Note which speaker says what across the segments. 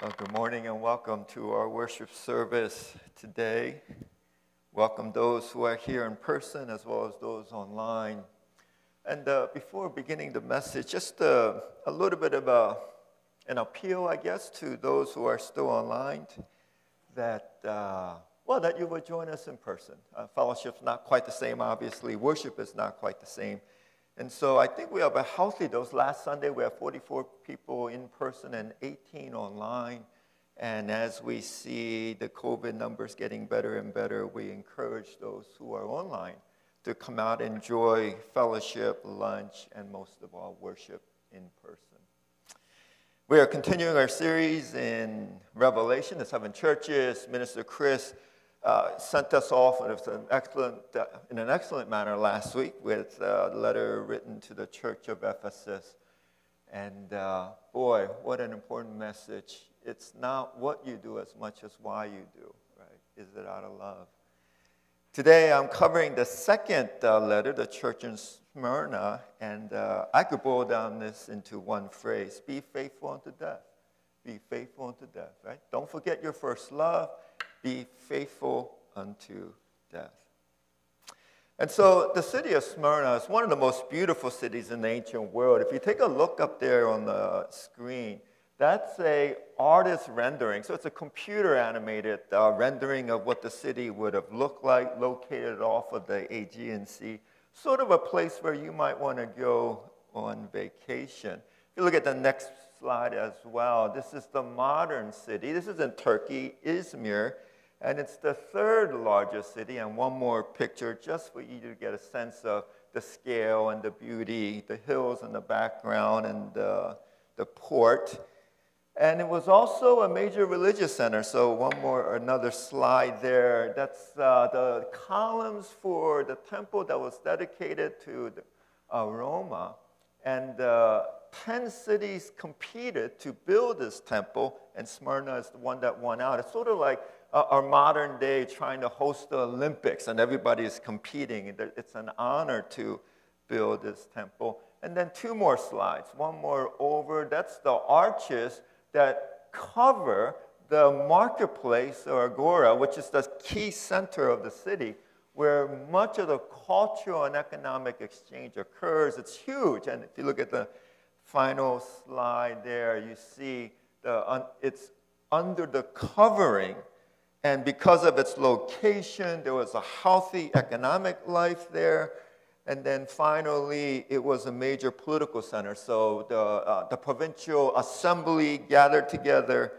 Speaker 1: Uh, good morning and welcome to our worship service today. Welcome those who are here in person as well as those online. And uh, before beginning the message, just uh, a little bit of a, an appeal, I guess, to those who are still online that, uh, well, that you would join us in person. Uh, fellowship's not quite the same, obviously. Worship is not quite the same. And so I think we have a healthy dose. Last Sunday, we had 44 people in person and 18 online. And as we see the COVID numbers getting better and better, we encourage those who are online to come out, enjoy fellowship, lunch, and most of all, worship in person. We are continuing our series in Revelation, the seven churches. Minister Chris uh, sent us off in an, excellent, uh, in an excellent manner last week with a letter written to the church of Ephesus. And uh, boy, what an important message. It's not what you do as much as why you do, right? Is it out of love? Today I'm covering the second uh, letter, the church in Smyrna, and uh, I could boil down this into one phrase be faithful unto death. Be faithful unto death, right? Don't forget your first love be faithful unto death. And so the city of Smyrna is one of the most beautiful cities in the ancient world. If you take a look up there on the screen, that's a artist rendering. So it's a computer animated uh, rendering of what the city would have looked like, located off of the Aegean Sea. Sort of a place where you might want to go on vacation. If you look at the next slide as well, this is the modern city. This is in Turkey, Izmir. And it's the third largest city, and one more picture just for you to get a sense of the scale and the beauty, the hills in the background, and the, the port. And it was also a major religious center. So, one more, another slide there. That's uh, the columns for the temple that was dedicated to the, uh, Roma. And uh, 10 cities competed to build this temple, and Smyrna is the one that won out. It's sort of like uh, our modern day trying to host the Olympics and everybody is competing. It's an honor to build this temple. And then two more slides, one more over. That's the arches that cover the marketplace or agora, which is the key center of the city, where much of the cultural and economic exchange occurs. It's huge. And if you look at the final slide there, you see the, it's under the covering and because of its location, there was a healthy economic life there. And then finally, it was a major political center. So the, uh, the provincial assembly gathered together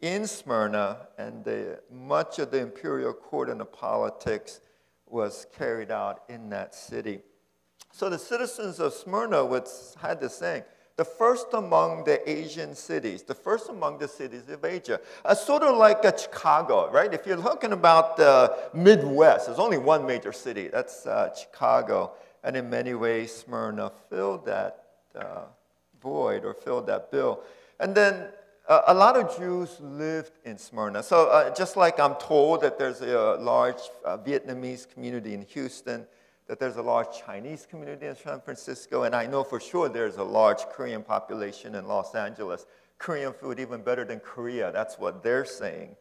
Speaker 1: in Smyrna, and the, much of the imperial court and the politics was carried out in that city. So the citizens of Smyrna had this saying the first among the Asian cities, the first among the cities of Asia. Uh, sort of like a Chicago, right? If you're talking about the Midwest, there's only one major city, that's uh, Chicago. And in many ways, Smyrna filled that uh, void or filled that bill. And then uh, a lot of Jews lived in Smyrna. So uh, just like I'm told that there's a large uh, Vietnamese community in Houston, that there's a large Chinese community in San Francisco, and I know for sure there's a large Korean population in Los Angeles. Korean food even better than Korea, that's what they're saying.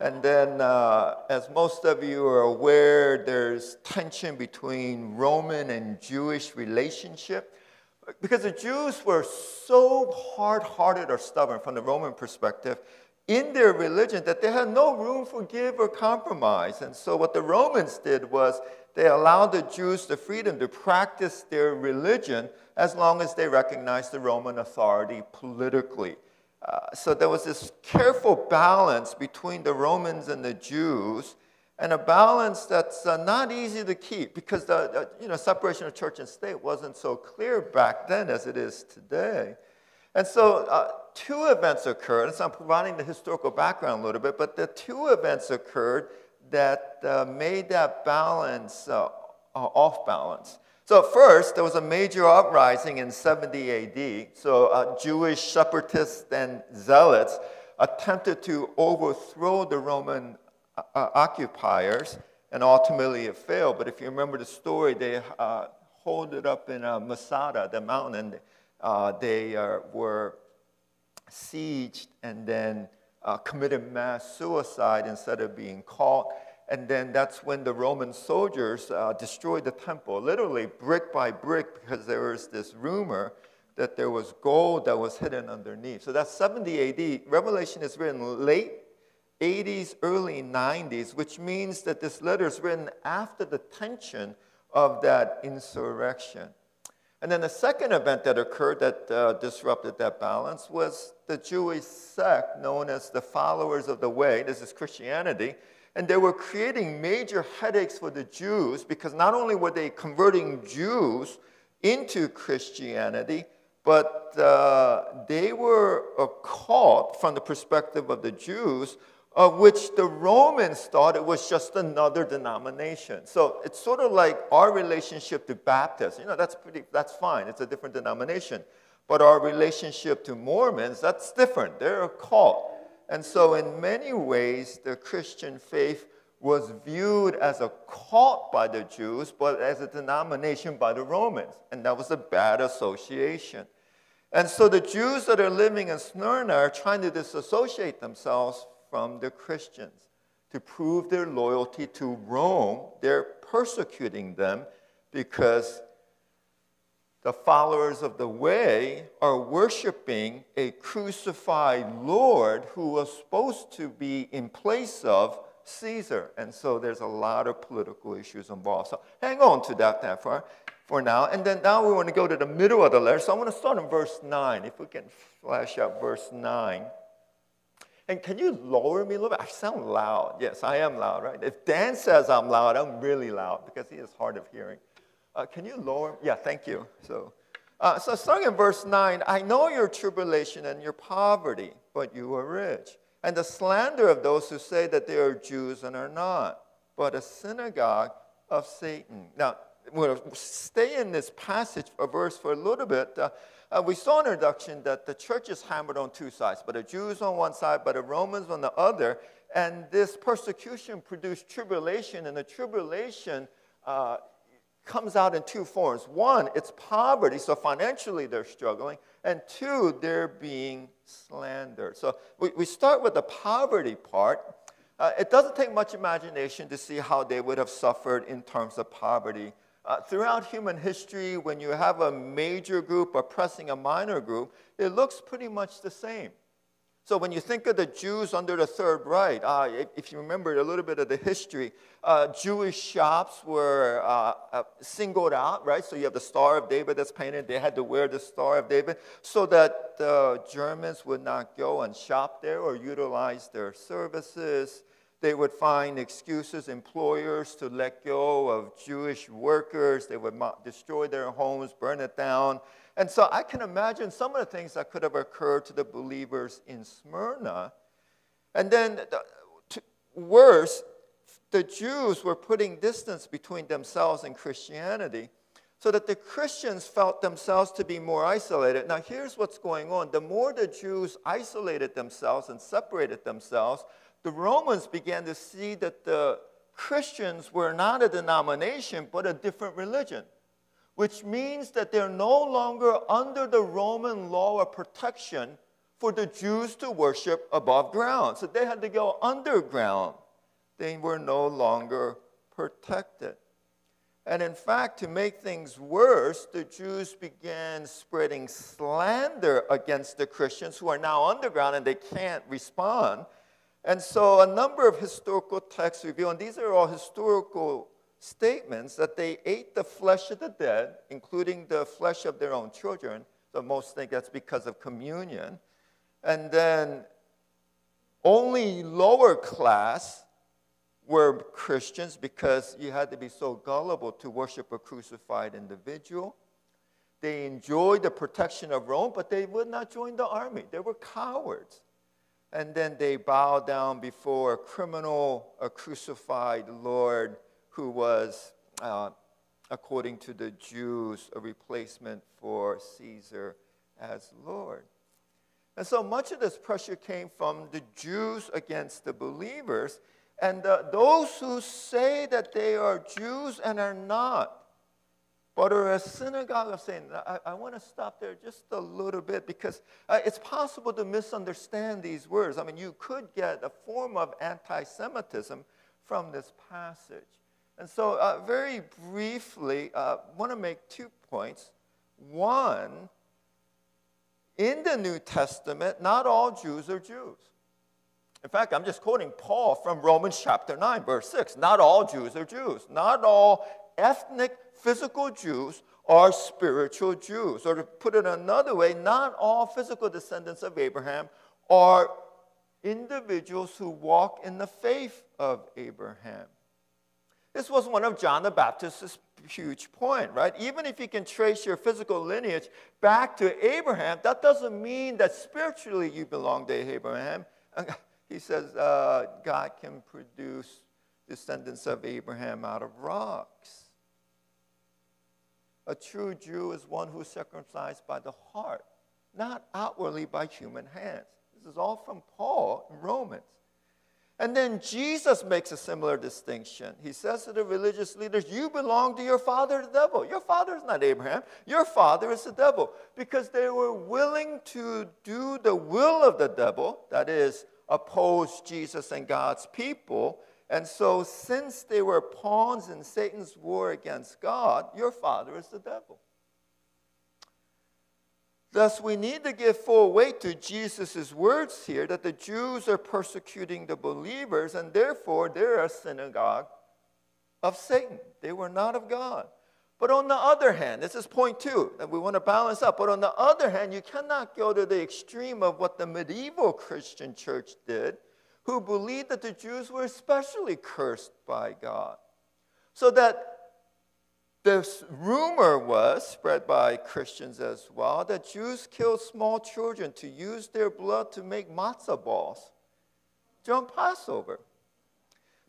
Speaker 1: And then, uh, as most of you are aware, there's tension between Roman and Jewish relationship. Because the Jews were so hard hearted or stubborn from the Roman perspective in their religion that they had no room for give or compromise. And so, what the Romans did was they allowed the Jews the freedom to practice their religion as long as they recognized the Roman authority politically. Uh, so there was this careful balance between the Romans and the Jews, and a balance that's uh, not easy to keep because the, you know, separation of church and state wasn't so clear back then as it is today. And so uh, two events occurred, and so I'm providing the historical background a little bit, but the two events occurred that uh, made that balance uh, uh, off balance. So, first, there was a major uprising in 70 AD. So, uh, Jewish separatists and zealots attempted to overthrow the Roman uh, uh, occupiers, and ultimately it failed. But if you remember the story, they uh, it up in Masada, the mountain, they were sieged and then uh, committed mass suicide instead of being caught. And then that's when the Roman soldiers uh, destroyed the temple, literally brick by brick, because there was this rumor that there was gold that was hidden underneath. So that's 70 AD. Revelation is written late 80s, early 90s, which means that this letter is written after the tension of that insurrection. And then the second event that occurred that uh, disrupted that balance was the Jewish sect known as the followers of the way. This is Christianity. And they were creating major headaches for the Jews because not only were they converting Jews into Christianity, but uh, they were a cult from the perspective of the Jews, of which the Romans thought it was just another denomination. So it's sort of like our relationship to Baptists. You know, that's pretty, that's fine. It's a different denomination. But our relationship to Mormons, that's different. They're a cult. And so, in many ways, the Christian faith was viewed as a cult by the Jews, but as a denomination by the Romans. And that was a bad association. And so the Jews that are living in Smyrna are trying to disassociate themselves from the Christians to prove their loyalty to Rome. They're persecuting them because the followers of the way are worshiping a crucified Lord who was supposed to be in place of Caesar. And so there's a lot of political issues involved. So hang on to that, that for, for now. And then now we want to go to the middle of the letter. So I want to start in verse 9. If we can flash up verse 9. And can you lower me a little bit? I sound loud. Yes, I am loud, right? If Dan says I'm loud, I'm really loud because he is hard of hearing. Uh, can you lower? Yeah, thank you. So, uh, so starting in verse 9, I know your tribulation and your poverty, but you are rich. And the slander of those who say that they are Jews and are not, but a synagogue of Satan. Now, to stay in this passage, a verse for a little bit. Uh, uh, we saw in our introduction that the church is hammered on two sides, but the Jews on one side, but the Romans on the other. And this persecution produced tribulation, and the tribulation uh, comes out in two forms. One, it's poverty, so financially they're struggling, and two, they're being slandered. So we, we start with the poverty part. Uh, it doesn't take much imagination to see how they would have suffered in terms of poverty. Uh, throughout human history, when you have a major group oppressing a minor group, it looks pretty much the same. So when you think of the Jews under the Third Reich, uh, if, you remember a little bit of the history, uh, Jewish shops were uh, uh, singled out, right? So you have the Star of David that's painted. They had to wear the Star of David so that the Germans would not go and shop there or utilize their services. They would find excuses, employers to let go of Jewish workers. They would destroy their homes, burn it down. And so I can imagine some of the things that could have occurred to the believers in Smyrna. And then, the, to, worse, the Jews were putting distance between themselves and Christianity so that the Christians felt themselves to be more isolated. Now, here's what's going on the more the Jews isolated themselves and separated themselves, the Romans began to see that the Christians were not a denomination, but a different religion which means that they're no longer under the Roman law of protection for the Jews to worship above ground. So they had to go underground. They were no longer protected. And in fact, to make things worse, the Jews began spreading slander against the Christians who are now underground and they can't respond. And so a number of historical texts reveal, and these are all historical statements that they ate the flesh of the dead, including the flesh of their own children. So most think that's because of communion. And then only lower class were Christians because you had to be so gullible to worship a crucified individual. They enjoyed the protection of Rome, but they would not join the army. They were cowards. And then they bow down before a criminal, a crucified Lord who was, uh, according to the Jews, a replacement for Caesar as Lord. And so much of this pressure came from the Jews against the believers. And uh, those who say that they are Jews and are not, but are a synagogue of Satan. I, I want to stop there just a little bit because uh, it's possible to misunderstand these words. I mean, you could get a form of anti Semitism from this passage. And so, uh, very briefly, I uh, want to make two points. One, in the New Testament, not all Jews are Jews. In fact, I'm just quoting Paul from Romans chapter 9, verse 6. Not all Jews are Jews. Not all ethnic, physical Jews are spiritual Jews. Or to put it another way, not all physical descendants of Abraham are individuals who walk in the faith of Abraham. This was one of John the Baptist's huge point, right? Even if you can trace your physical lineage back to Abraham, that doesn't mean that spiritually you belong to Abraham. He says uh, God can produce descendants of Abraham out of rocks. A true Jew is one who is circumcised by the heart, not outwardly by human hands. This is all from Paul in Romans. And then Jesus makes a similar distinction. He says to the religious leaders, You belong to your father, the devil. Your father is not Abraham. Your father is the devil. Because they were willing to do the will of the devil, that is, oppose Jesus and God's people. And so, since they were pawns in Satan's war against God, your father is the devil. Thus, we need to give full weight to Jesus' words here that the Jews are persecuting the believers, and therefore they're a synagogue of Satan. They were not of God. But on the other hand, this is point two that we want to balance up. But on the other hand, you cannot go to the extreme of what the medieval Christian church did, who believed that the Jews were especially cursed by God. So that this rumor was spread by Christians as well that Jews killed small children to use their blood to make matzah balls during Passover.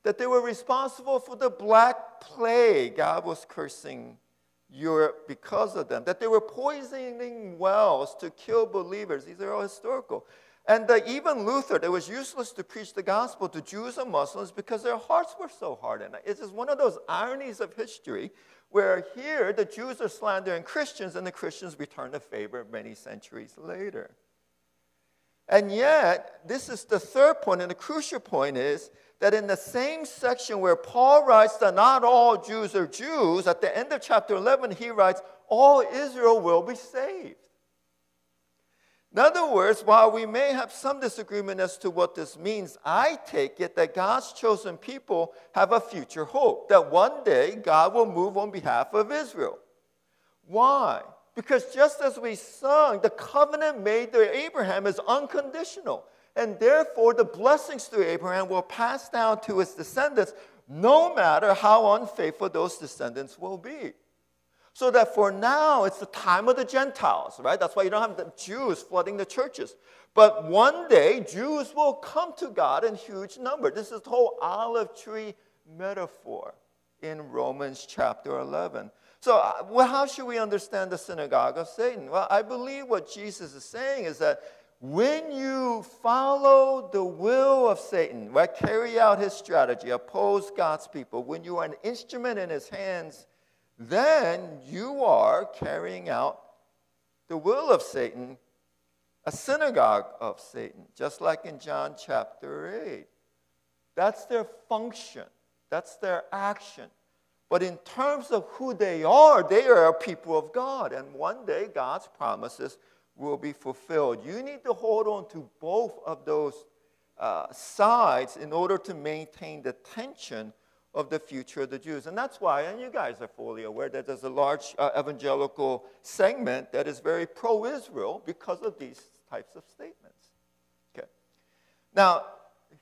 Speaker 1: That they were responsible for the Black Plague. God was cursing Europe because of them. That they were poisoning wells to kill believers. These are all historical. And uh, even Luther, it was useless to preach the gospel to Jews and Muslims because their hearts were so hardened. It's just one of those ironies of history where here the Jews are slandering Christians and the Christians return the favor many centuries later. And yet, this is the third point, and the crucial point is that in the same section where Paul writes that not all Jews are Jews, at the end of chapter 11, he writes, All Israel will be saved. In other words, while we may have some disagreement as to what this means, I take it that God's chosen people have a future hope, that one day God will move on behalf of Israel. Why? Because just as we sung, the covenant made to Abraham is unconditional. And therefore, the blessings to Abraham will pass down to his descendants, no matter how unfaithful those descendants will be. So that for now, it's the time of the Gentiles, right? That's why you don't have the Jews flooding the churches. But one day, Jews will come to God in huge number. This is the whole olive tree metaphor in Romans chapter 11. So, uh, well, how should we understand the synagogue of Satan? Well, I believe what Jesus is saying is that when you follow the will of Satan, right, carry out his strategy, oppose God's people, when you are an instrument in his hands, then you are carrying out the will of Satan, a synagogue of Satan, just like in John chapter 8. That's their function, that's their action. But in terms of who they are, they are a people of God. And one day God's promises will be fulfilled. You need to hold on to both of those uh, sides in order to maintain the tension of the future of the Jews. And that's why, and you guys are fully aware that there's a large uh, evangelical segment that is very pro Israel because of these types of statements. Okay. Now,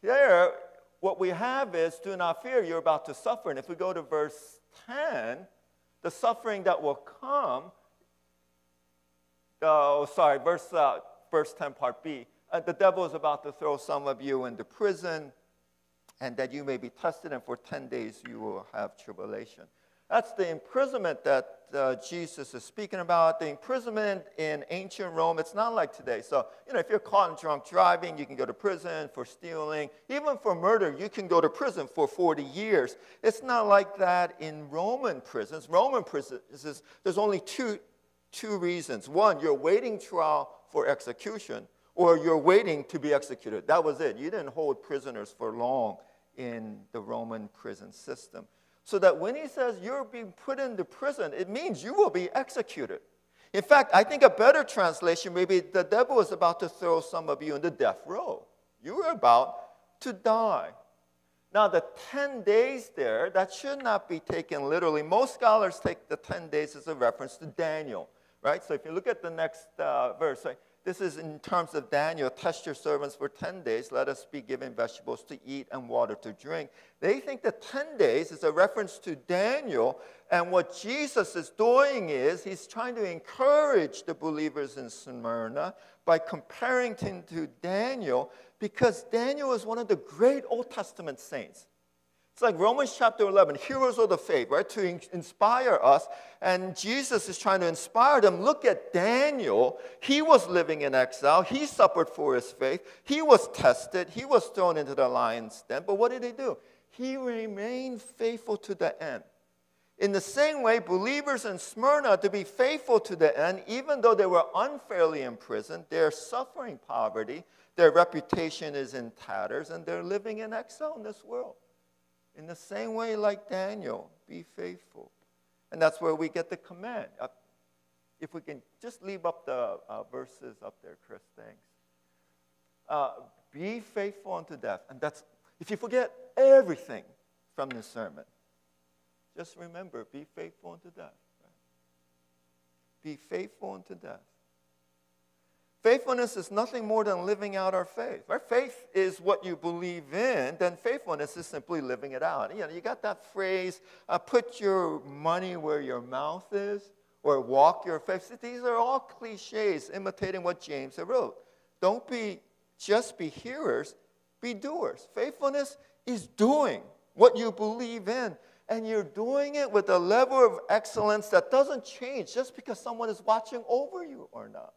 Speaker 1: here, what we have is do not fear, you're about to suffer. And if we go to verse 10, the suffering that will come, oh, sorry, verse, uh, verse 10, part B. Uh, the devil is about to throw some of you into prison and that you may be tested, and for 10 days you will have tribulation. That's the imprisonment that uh, Jesus is speaking about. The imprisonment in ancient Rome, it's not like today. So, you know, if you're caught in drunk driving, you can go to prison for stealing. Even for murder, you can go to prison for 40 years. It's not like that in Roman prisons. Roman prisons, there's only two, two reasons. One, you're waiting trial for execution, or you're waiting to be executed. That was it. You didn't hold prisoners for long in the Roman prison system. So that when he says you're being put into prison, it means you will be executed. In fact, I think a better translation maybe the devil is about to throw some of you in the death row. You are about to die. Now, the 10 days there, that should not be taken literally. Most scholars take the 10 days as a reference to Daniel, right? So if you look at the next uh, verse, right? This is in terms of Daniel, test your servants for 10 days, let us be given vegetables to eat and water to drink. They think that 10 days is a reference to Daniel, and what Jesus is doing is he's trying to encourage the believers in Smyrna by comparing him to Daniel, because Daniel is one of the great Old Testament saints. It's like Romans chapter 11, heroes of the faith, right? To inspire us. And Jesus is trying to inspire them. Look at Daniel. He was living in exile. He suffered for his faith. He was tested. He was thrown into the lion's den. But what did he do? He remained faithful to the end. In the same way, believers in Smyrna to be faithful to the end, even though they were unfairly imprisoned, they're suffering poverty, their reputation is in tatters, and they're living in exile in this world. In the same way, like Daniel, be faithful. And that's where we get the command. If we can just leave up the uh, verses up there, Chris, thanks. Uh, be faithful unto death. And that's, if you forget everything from this sermon, just remember be faithful unto death. Right? Be faithful unto death. Faithfulness is nothing more than living out our faith. Right? Faith is what you believe in, then faithfulness is simply living it out. You know, you got that phrase, uh, put your money where your mouth is, or walk your faith. These are all cliches imitating what James wrote. Don't be just be hearers, be doers. Faithfulness is doing what you believe in. And you're doing it with a level of excellence that doesn't change just because someone is watching over you or not.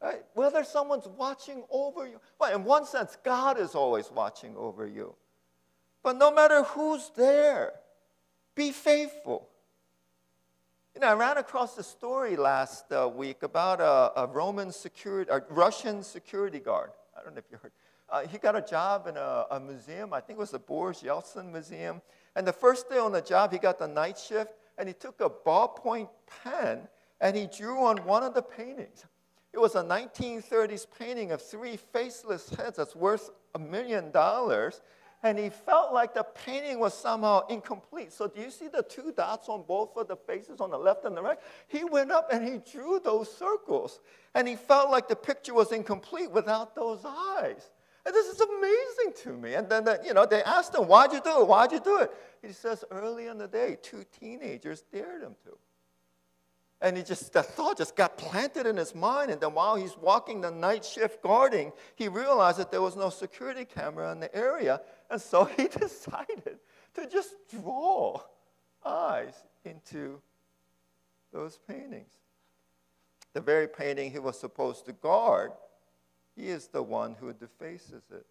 Speaker 1: Right? Whether someone's watching over you. Well, in one sense, God is always watching over you. But no matter who's there, be faithful. You know, I ran across a story last uh, week about a, a, Roman security, a Russian security guard. I don't know if you heard. Uh, he got a job in a, a, museum. I think it was the Boris Yeltsin Museum. And the first day on the job, he got the night shift, and he took a ballpoint pen and he drew on one of the paintings. It was a 1930s painting of three faceless heads that's worth a million dollars. And he felt like the painting was somehow incomplete. So, do you see the two dots on both of the faces on the left and the right? He went up and he drew those circles. And he felt like the picture was incomplete without those eyes. And this is amazing to me. And then, you know, they asked him, Why'd you do it? Why'd you do it? He says, Early in the day, two teenagers dared him to. And he just, that thought just got planted in his mind. And then while he's walking the night shift guarding, he realized that there was no security camera in the area. And so he decided to just draw eyes into those paintings. The very painting he was supposed to guard, he is the one who defaces it.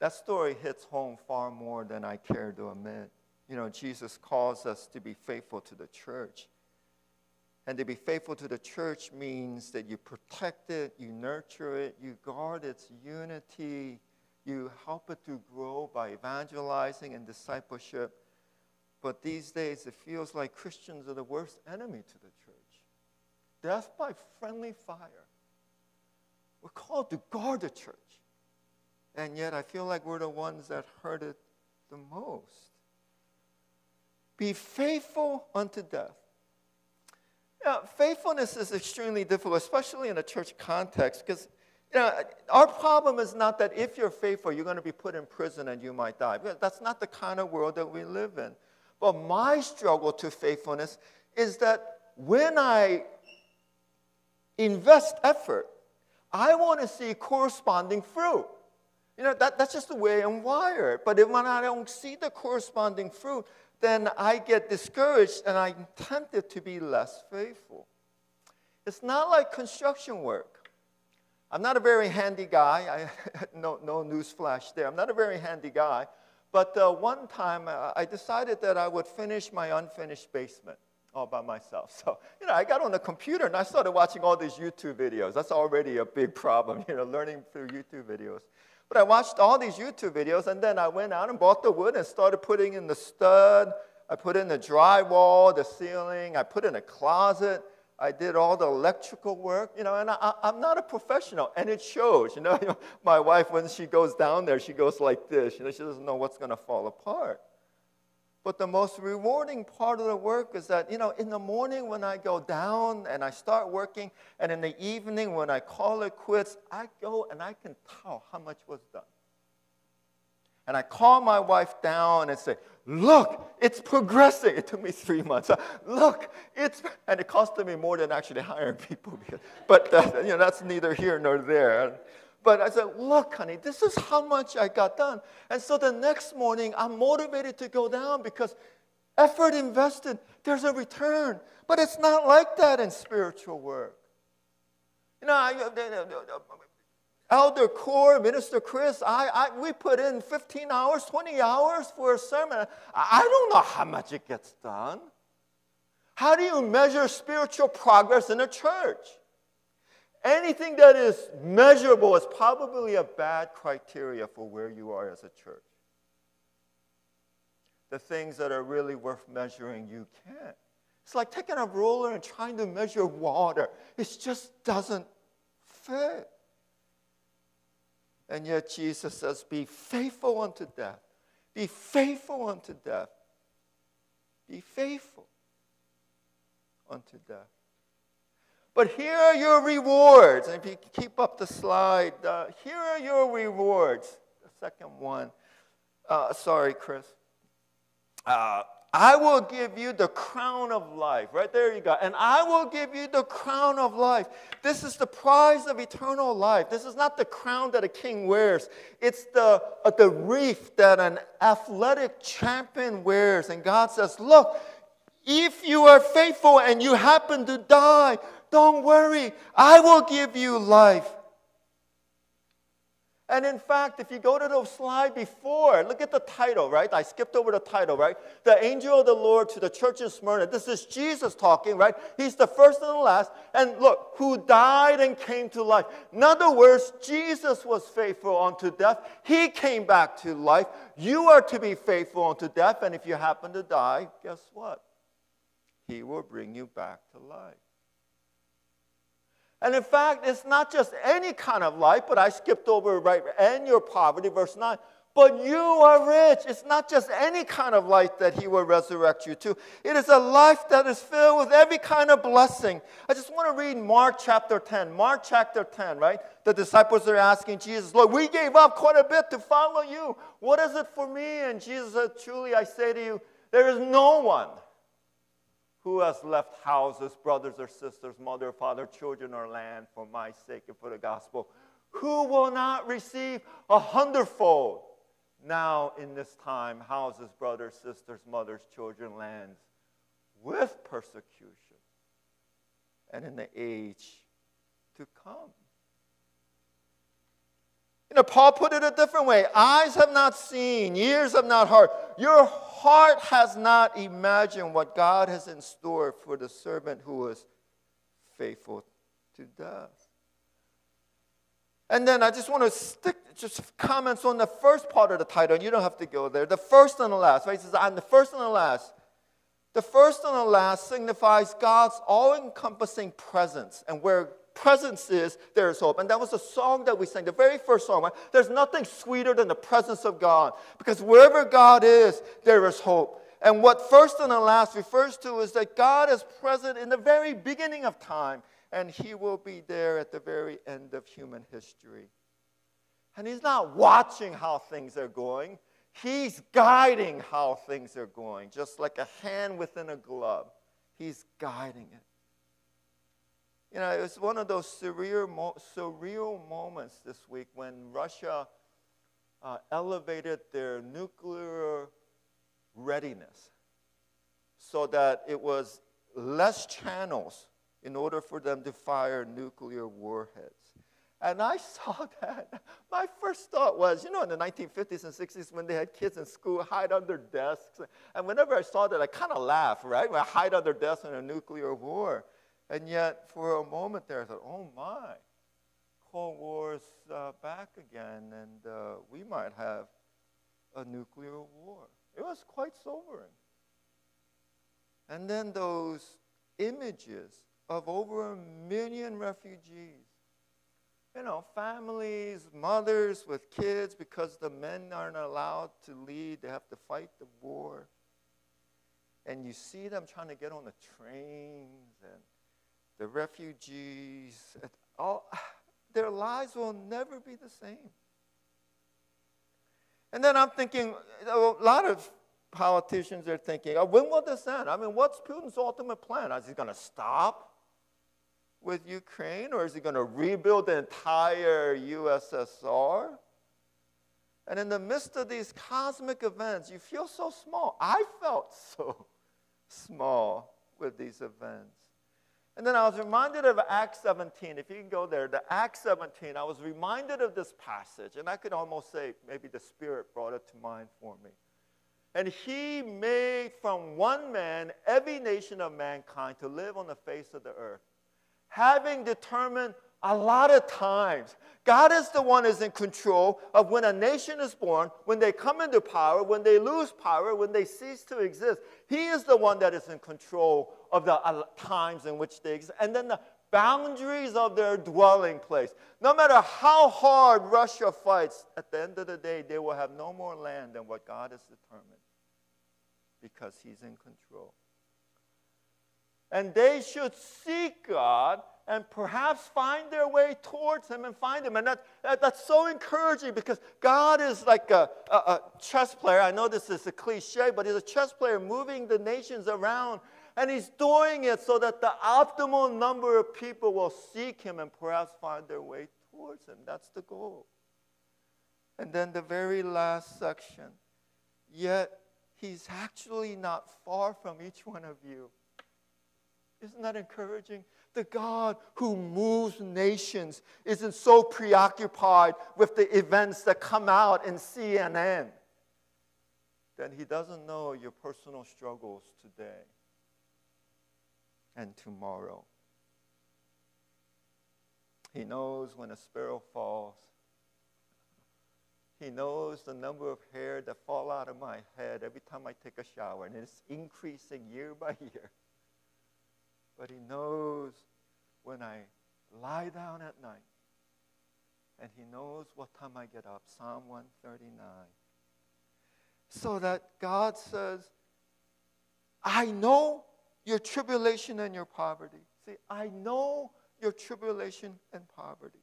Speaker 1: That story hits home far more than I care to admit you know, Jesus calls us to be faithful to the church. And to be faithful to the church means that you protect it, you nurture it, you guard its unity, you help it to grow by evangelizing and discipleship. But these days, it feels like Christians are the worst enemy to the church. Death by friendly fire. We're called to guard the church. And yet, I feel like we're the ones that hurt it the most. Be faithful unto death. Now, faithfulness is extremely difficult, especially in a church context, because you know, our problem is not that if you're faithful, you're going to be put in prison and you might die. That's not the kind of world that we live in. But my struggle to faithfulness is that when I invest effort, I want to see corresponding fruit. You know, that, that's just the way I'm wired. But if when I don't see the corresponding fruit, then I get discouraged and I'm tempted to be less faithful. It's not like construction work. I'm not a very handy guy. I, no, no news flash there. I'm not a very handy guy. But uh, one time uh, I decided that I would finish my unfinished basement all by myself. So, you know, I got on the computer and I started watching all these YouTube videos. That's already a big problem, you know, learning through YouTube videos. But I watched all these YouTube videos and then I went out and bought the wood and started putting in the stud. I put in the drywall, the ceiling. I put in a closet. I did all the electrical work, you know, and I, am not a professional, and it shows. You know, my wife, when she goes down there, she goes like this. You know, she doesn't know what's going to fall apart. But the most rewarding part of the work is that, you know, in the morning when I go down and I start working, and in the evening when I call it quits, I go and I can tell how much was done. And I call my wife down and say, Look, it's progressing. It took me three months. Look, it's, and it costed me more than actually hiring people. but uh, you know, that's neither here nor there. But I said, look, honey, this is how much I got done. And so the next morning, I'm motivated to go down because effort invested, there's a return. But it's not like that in spiritual work. You know, I, uh, uh, uh, Elder Core, Minister Chris, I, I, we put in 15 hours, 20 hours for a sermon. I don't know how much it gets done. How do you measure spiritual progress in a church? Anything that is measurable is probably a bad criteria for where you are as a church. The things that are really worth measuring, you can't. It's like taking a ruler and trying to measure water, it just doesn't fit. And yet Jesus says, Be faithful unto death. Be faithful unto death. Be faithful unto death. But here are your rewards. And if you keep up the slide, uh, here are your rewards. The second one. Uh, sorry, Chris. Uh, I will give you the crown of life. Right there you go. And I will give you the crown of life. This is the prize of eternal life. This is not the crown that a king wears, it's the, uh, the wreath that an athletic champion wears. And God says, Look, if you are faithful and you happen to die, don't worry, I will give you life. And in fact, if you go to the slide before, look at the title, right? I skipped over the title, right? The angel of the Lord to the church in Smyrna. This is Jesus talking, right? He's the first and the last. And look, who died and came to life. In other words, Jesus was faithful unto death. He came back to life. You are to be faithful unto death. And if you happen to die, guess what? He will bring you back to life. And in fact, it's not just any kind of life, but I skipped over right and your poverty, verse 9. But you are rich. It's not just any kind of life that he will resurrect you to. It is a life that is filled with every kind of blessing. I just want to read Mark chapter 10. Mark chapter 10, right? The disciples are asking Jesus, Lord, we gave up quite a bit to follow you. What is it for me? And Jesus said, Truly, I say to you, there is no one who has left houses, brothers or sisters, mother, father, children, or land for my sake and for the gospel? Who will not receive a hundredfold now in this time houses, brothers, sisters, mothers, children, lands with persecution and in the age to come? You know, Paul put it a different way. Eyes have not seen, ears have not heard. Your heart has not imagined what God has in store for the servant who is faithful to death. And then I just want to stick just comments on the first part of the title, you don't have to go there. The first and the last, right? He says, I'm the first and the last. The first and the last signifies God's all encompassing presence and where presence is, there is hope. And that was the song that we sang, the very first song. Right? There's nothing sweeter than the presence of God because wherever God is, there is hope. And what first and the last refers to is that God is present in the very beginning of time, and He will be there at the very end of human history. And He's not watching how things are going, He's guiding how things are going, just like a hand within a glove. He's guiding it. You know, it was one of those surreal, mo- surreal moments this week when Russia uh, elevated their nuclear readiness so that it was less channels in order for them to fire nuclear warheads. And I saw that. My first thought was, you know, in the 1950s and 60s when they had kids in school hide under desks. And whenever I saw that, I kind of laughed, right? When I hide under desks in a nuclear war. And yet, for a moment there, I thought, oh my, Cold War's uh, back again, and uh, we might have a nuclear war. It was quite sobering. And then those images of over a million refugees. You know, families, mothers with kids, because the men aren't allowed to lead, they have to fight the war. And you see them trying to get on the trains and the refugees. All, their lives will never be the same. And then I'm thinking, a lot of politicians are thinking, oh, when will this end? I mean, what's Putin's ultimate plan? Is he going to stop with Ukraine or is he going to rebuild the entire USSR? And in the midst of these cosmic events, you feel so small. I felt so small with these events. And then I was reminded of Acts 17. If you can go there, the Acts 17, I was reminded of this passage, and I could almost say maybe the Spirit brought it to mind for me. And he made from one man every nation of mankind to live on the face of the earth, having determined a lot of times. God is the one is in control of when a nation is born, when they come into power, when they lose power, when they cease to exist. He is the one that is in control of the uh, times in which they exist. And then the boundaries of their dwelling place. No matter how hard Russia fights, at the end of the day, they will have no more land than what God has determined because He's in control. And they should seek God and perhaps find their way towards Him and find Him. And that, that that's so encouraging because God is like a, a, a chess player. I know this is a cliche, but He's a chess player moving the nations around. And He's doing it so that the optimal number of people will seek Him and perhaps find their way towards Him. That's the goal. And then the very last section. Yet He's actually not far from each one of you. Isn't that encouraging? The God who moves nations isn't so preoccupied with the events that come out in CNN that he doesn't know your personal struggles today and tomorrow. He knows when a sparrow falls. He knows the number of hair that fall out of my head every time I take a shower, and it's increasing year by year but He knows when I lie down at night. And He knows what time I get up. Psalm 139. So that God says, I know your tribulation and your poverty. See, I know your tribulation and poverty.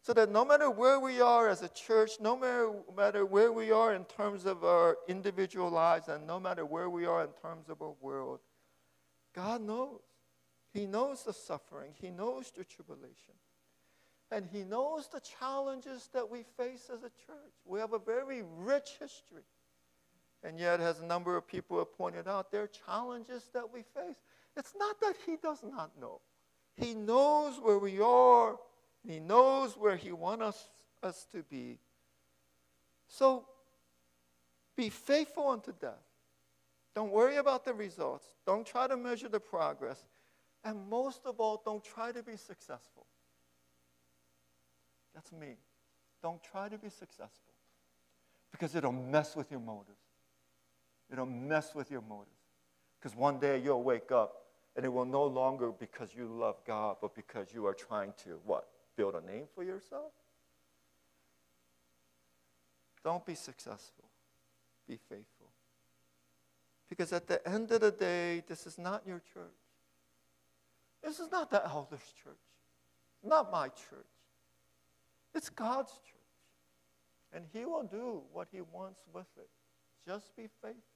Speaker 1: So that no matter where we are as a church, no matter, matter where we are in terms of our individual lives, and no matter where we are in terms of our world, God knows. He knows the suffering, He knows the tribulation. And He knows the challenges that we face as a church. We have a very rich history. And yet, as a number of people have pointed out, there are challenges that we face. It's not that He does not know, He knows where we are, and He knows where He wants us, us to be. So, be faithful unto death. Don't worry about the results. Don't try to measure the progress. And most of all, don't try to be successful. That's me. Don't try to be successful because it'll mess with your motives. It'll mess with your motives. Because one day you'll wake up and it will no longer because you love God, but because you are trying to what? Build a name for yourself? Don't be successful. Be faithful. Because at the end of the day, this is not your church. This is not the elders' church, not my church. It's God's church. And He will do what He wants with it. Just be faithful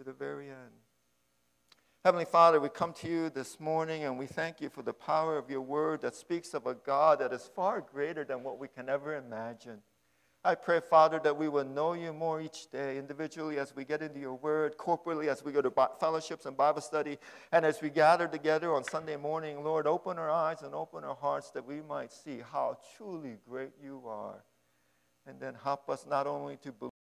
Speaker 1: to the very end. Heavenly Father, we come to you this morning and we thank you for the power of your word that speaks of a God that is far greater than what we can ever imagine. I pray, Father, that we will know you more each day, individually as we get into your word, corporately as we go to fellowships and Bible study, and as we gather together on Sunday morning. Lord, open our eyes and open our hearts that we might see how truly great you are. And then help us not only to believe.